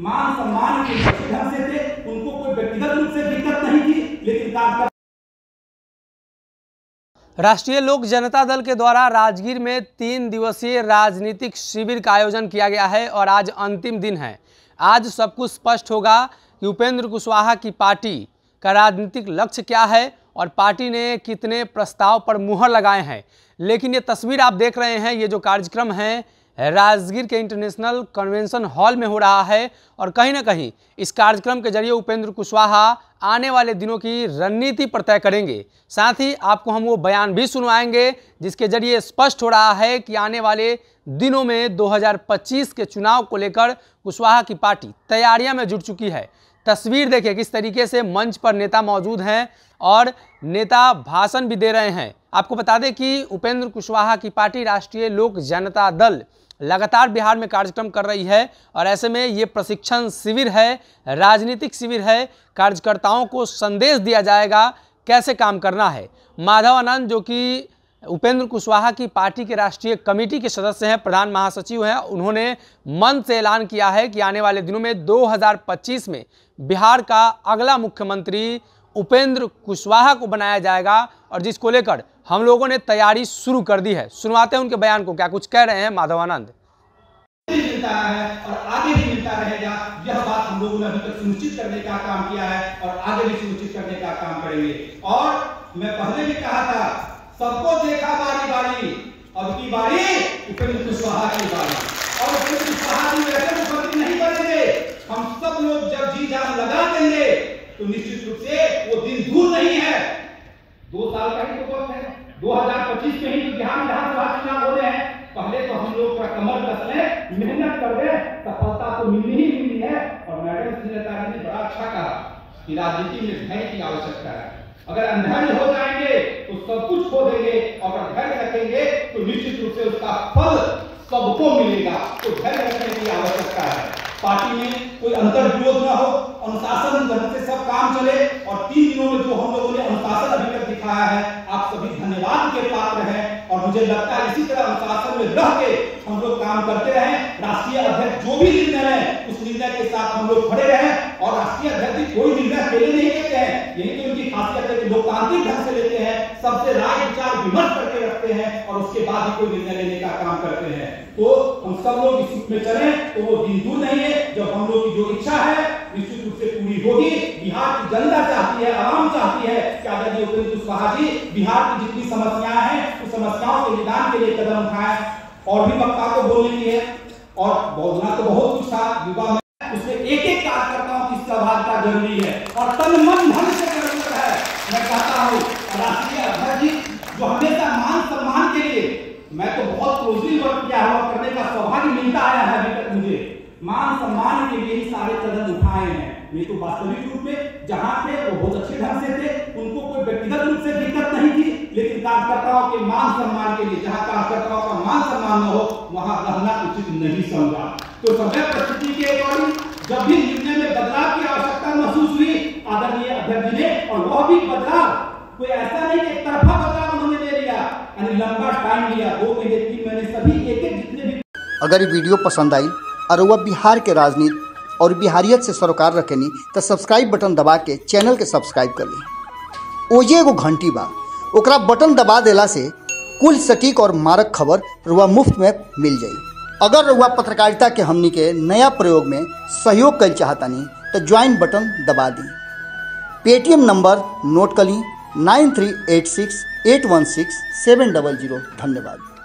मान सम्मान के ढंग से थे, उनको कोई व्यक्तिगत रूप से दिक्कत नहीं थी, लेकिन कार्यकर्ता राष्ट्रीय लोक जनता दल के द्वारा राजगीर में तीन दिवसीय राजनीतिक शिविर का आयोजन किया गया है और आज अंतिम दिन है। आज सब कुछ स्पष्ट होगा कि उपेंद्र कुशवाहा की पार्टी का राजनीतिक लक्ष्य क्या है और पार्टी ने कितने प्रस्ताव पर मुहर लगाए हैं। लेकिन ये तस्वीर आप देख रहे हैं, ये जो कार्यक्रम है राजगीर के इंटरनेशनल कन्वेंशन हॉल में हो रहा है और कहीं ना कहीं इस कार्यक्रम के ज़रिए उपेंद्र कुशवाहा आने वाले दिनों की रणनीति पर तय करेंगे। साथ ही आपको हम वो बयान भी सुनवाएँगे, जिसके ज़रिए स्पष्ट हो रहा है कि आने वाले दिनों में 2025 के चुनाव को लेकर कुशवाहा की पार्टी तैयारियाँ में जुट चुकी है। तस्वीर देखिए, किस तरीके से मंच पर नेता मौजूद हैं और नेता भाषण भी दे रहे हैं। आपको बता दें कि उपेंद्र कुशवाहा की पार्टी राष्ट्रीय लोक जनता दल लगातार बिहार में कार्यक्रम कर रही है और ऐसे में ये प्रशिक्षण शिविर है, राजनीतिक शिविर है। कार्यकर्ताओं को संदेश दिया जाएगा कैसे काम करना है। माधव आनंद, जो कि उपेंद्र कुशवाहा की पार्टी के राष्ट्रीय कमेटी के सदस्य हैं, प्रधान महासचिव हैं, उन्होंने मन से ऐलान किया है कि आने वाले दिनों में 2025 में बिहार का अगला मुख्यमंत्री उपेंद्र कुशवाहा को बनाया जाएगा और जिसको लेकर हम लोगों ने तैयारी शुरू कर दी है। सुनवाते हैं उनके बयान को। क्या कुछ कह रहे हैं माधवानंद? मिलता है और आगे भी मिलता रहेगा। यह बात हम लोगों ने अभी तक सुनिश्चित करने का काम किया है और आगे भी सुनिश्चित करने का काम करेंगे। और मैं पहले भी कहा था, सबको देखा बारी बारी, अब की बारी उपेंद्र कुशवाहा की बारी। और उपेंद्र कुशवाहा नहीं बनेंगे हम सब लोग जब जी जान लगा देंगे तो निश्चित रूप से वो दिन दूर नहीं है। दो साल का ही तो वक्त है। 2025 में ही तो बिहार विधानसभा चुनाव हो रहे हैं। पहले तो हम लोग का कमर कस लें मेहनत कर रहे सफलता तो मिलनी ही मिलनी है। और मैडम नेताजी ने बड़ा अच्छा कहा कि राजनीति में धैर्य की आवश्यकता है। अगर अंधेरे हो जाएँगे तो सब कुछ खो देंगे। और अगर धैर्य रखेंगे तो निश्चित रूप से उसका फल सबको मिलेगा। तो धैर्य रखने की आवश्यकता है। पार्टी में कोई अंतर विरोध न हो, अनुशासन ढंग से सब काम चले और तीन दिनों में जो हम लोगों ने अनुशासन अभी तक दिखाया है, आप सभी धन्यवाद के पात्र हैं और मुझे लगता है इसी तरह अनुशासन में रह के हम लोग काम करते रहे। राष्ट्रीय अध्यक्ष जो भी निर्णय है उस निर्णय के साथ हम लोग खड़े रहे और राष्ट्रीय अध्यक्ष कोई निर्णय अकेले नहीं लेते हैं। यही तो उनकी खासियत है कि लोकतांत्रिक ढंग से लेते हैं। सबसे राय विचार विमर्श करके रखते हैं और उसके बाद ही कोई निर्णय लेने का काम करते हैं। तो हम सब लोग इस रूप में चले तो वो दिन दूर नहीं है। जब हम लोग की जो इच्छा है, निश्चित रूप से पूरी होगी। बिहार की जनता चाहती है आवाम चाहती है कि आदरणीय उपेंद्र कुशवाहा जी, बिहार की जितनी समस्याएँ हैं, उस समस्याओं के निदान के लिए कदम उठाए। और भी वक्ता को बोलने की है और बोलना तो बहुत कुछ था, युवा में, उसमें एक एक कार्यकर्ताओं की सहभागिता ज़रूरी है। और तन मन धन से ज़रूरत है मैं चाहता हूँ राष्ट्रीय अध्यक्ष जी जो हमेशा मान सम्मान के लिए मैं तो बहुत क्लोजली वर्क किया हुआ करने का सौभाग्य मिलता आया है अभी तक मुझे। मान सम्मान के लिए ही सारे कदम उठाए हैं। ये तो वास्तविक रूप में जहाँ थे वो बहुत अच्छे ढंग से थे, उनको कोई व्यक्तिगत रूप से दिक्कत नहीं थी, लेकिन कार्यकर्ताओं के मान सम्मान के लिए, जहाँ कार्यकर्ताओं का मान सम्मान न हो, वहाँ रहना उचित नहीं समझा। तो समय परिस्थिति के अकॉर्डिंग जब भी निर्णय में बदलाव की आवश्यकता महसूस हुई, आदरणीय अध्यक्ष जी ने, और वह भी बदलाव, कोई ऐसा नहीं एक तरफा अगर ये वीडियो पसंद आई और वह बिहार के राजनीति और बिहारियत से सरोकार रखेनी तो सब्सक्राइब बटन दबा के चैनल के सब्सक्राइब कर ली। ओजे एगो घंटी बा। ओकरा बटन दबा देला से कुल सटीक और मारक खबर रुआ मुफ़्त में मिल जाई। अगर रुआ पत्रकारिता के हमनी के नया प्रयोग में सहयोग कर चाहतानी तो ज्वाइन बटन दबा दी। पेटीएम नंबर नोट कर ली nine three eight six eight one six seven double zero. धन्यवाद।